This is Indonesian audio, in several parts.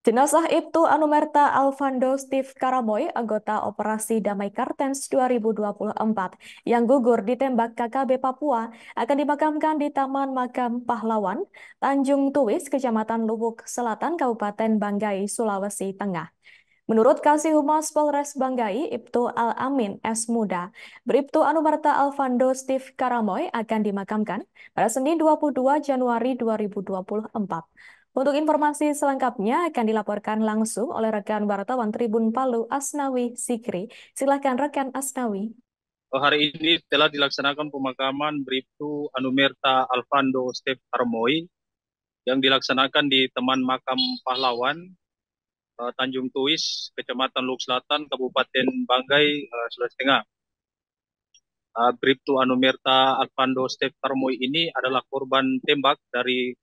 Jenazah Ibtu Anumerta Alvando Steve Karamoy, anggota Operasi Damai Kartens 2024, yang gugur ditembak KKB Papua, akan dimakamkan di Taman Makam Pahlawan, Tanjung Tuwis, Kecamatan Lubuk Selatan, Kabupaten Banggai, Sulawesi Tengah. Menurut Kasih Humas Polres Banggai, Ibtu Al-Amin S. Muda, Bribtu Anumerta Alvando Steve Karamoy akan dimakamkan pada Senin 22 Januari 2024. Untuk informasi selengkapnya akan dilaporkan langsung oleh rekan wartawan Tribun Palu Asnawi Sikri. Silakan rekan Asnawi. Oh, hari ini telah dilaksanakan pemakaman Bribtu Anumerta Alvando Step Armoy yang dilaksanakan di Teman Makam Pahlawan, uh, Tanjung Tuis, Kecamatan Luk Selatan, Kabupaten Banggai, uh, Sulawesi Tengah. Uh, Bribtu Anumerta Alvando Step Armoy ini adalah korban tembak dari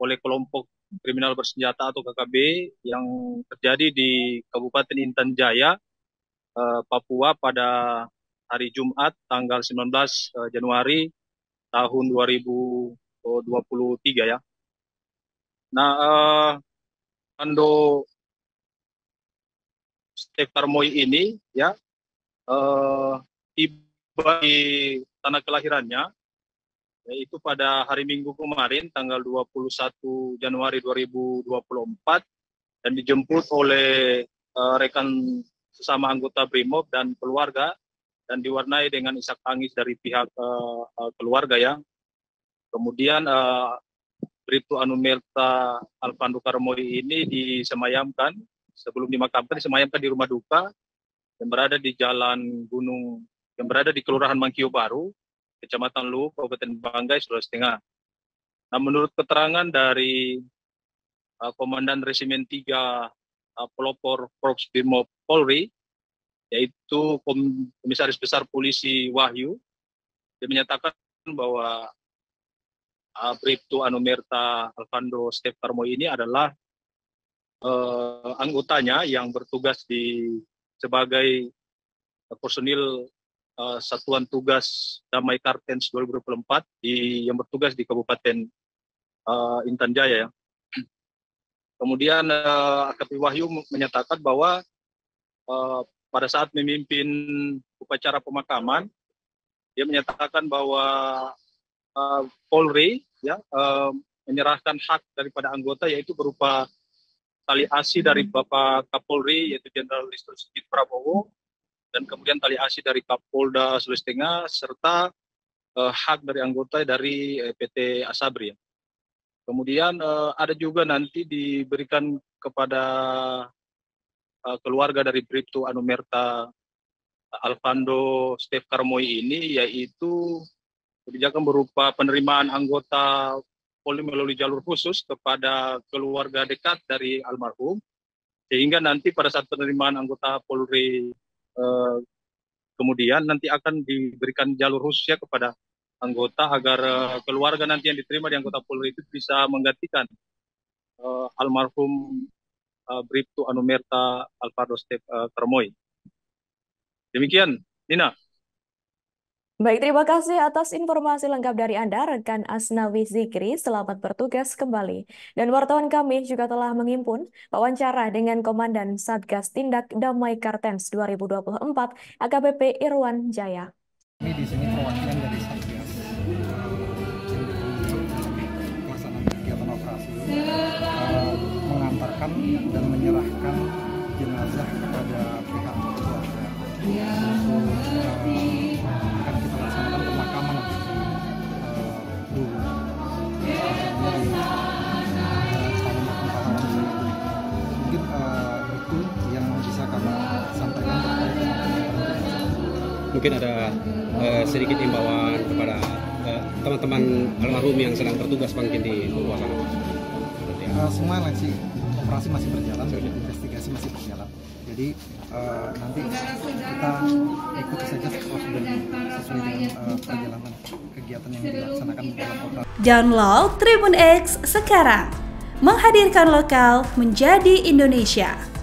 oleh kelompok kriminal bersenjata atau KKB yang terjadi di Kabupaten Intan Jaya, uh, Papua pada hari Jumat tanggal 19 uh, eh, Januari tahun 2023 ya. Nah, uh, Ando Steve Karmoy ini ya uh, tiba di tanah kelahirannya yaitu pada hari Minggu kemarin tanggal 21 Januari 2024 dan dijemput oleh uh, rekan sesama anggota BRIMOB dan keluarga dan diwarnai dengan isak tangis dari pihak uh, keluarga ya. Kemudian uh, Bribtu Anumerta Alvando Karmoi ini disemayamkan sebelum dimakamkan disemayamkan di rumah duka yang berada di Jalan Gunung yang berada di Kelurahan Mangkio Baru Kecamatan Lu, Kabupaten Banggai, Sulawesi Tengah. Nah, menurut keterangan dari uh, Komandan Resimen 3 uh, Pelopor Korps Brimob Polri, yaitu Komisaris Besar Polisi Wahyu, dia menyatakan bahwa uh, Bribtu Anumerta Alvando Step Karmo ini adalah uh, anggotanya yang bertugas di sebagai personil uh, Satuan Tugas Damai Kartens 2024 di yang bertugas di Kabupaten uh, Intan Jaya. Ya. Kemudian uh, AKP Wahyu menyatakan bahwa uh, pada saat memimpin upacara pemakaman, dia menyatakan bahwa uh, Polri ya uh, menyerahkan hak daripada anggota yaitu berupa tali asi dari Bapak Kapolri yaitu Jenderal Listio Sigit Prabowo dan kemudian tali asi dari Kapolda Sulawesi Tengah serta uh, hak dari anggota dari eh, PT Asabri. Kemudian uh, ada juga nanti diberikan kepada uh, keluarga dari Bribtu Anumerta Alvando Steve Karmoy ini yaitu kebijakan berupa penerimaan anggota Polri melalui jalur khusus kepada keluarga dekat dari almarhum sehingga nanti pada saat penerimaan anggota Polri Eh, kemudian nanti akan diberikan jalur khusus ya kepada anggota agar uh, keluarga nanti yang diterima di anggota Polri itu bisa menggantikan uh, almarhum uh, Bribtu Anumerta Alvaro Step uh, Kermoy. Demikian, Nina. Baik, terima kasih atas informasi lengkap dari Anda, rekan Asnawi Zikri. Selamat bertugas kembali. Dan wartawan kami juga telah mengimpun wawancara dengan Komandan Satgas Tindak Damai Kartens 2024, AKBP Irwan Jaya. Ini di sini perwakilan dari Satgas kegiatan operasi uh, mengantarkan dan menyerahkan jenazah kepada pihak keluarga. Mungkin ada uh, sedikit imbauan kepada eh, teman-teman uh, almarhum yang sedang bertugas mungkin di luar sana. Uh, semua masih operasi masih berjalan, investigasi masih berjalan. Jadi uh, nanti kita ikuti saja prosedur sesuai dengan uh, perjalanan kegiatan yang dilaksanakan dalam operasi. Download Tribun X sekarang, menghadirkan lokal menjadi Indonesia.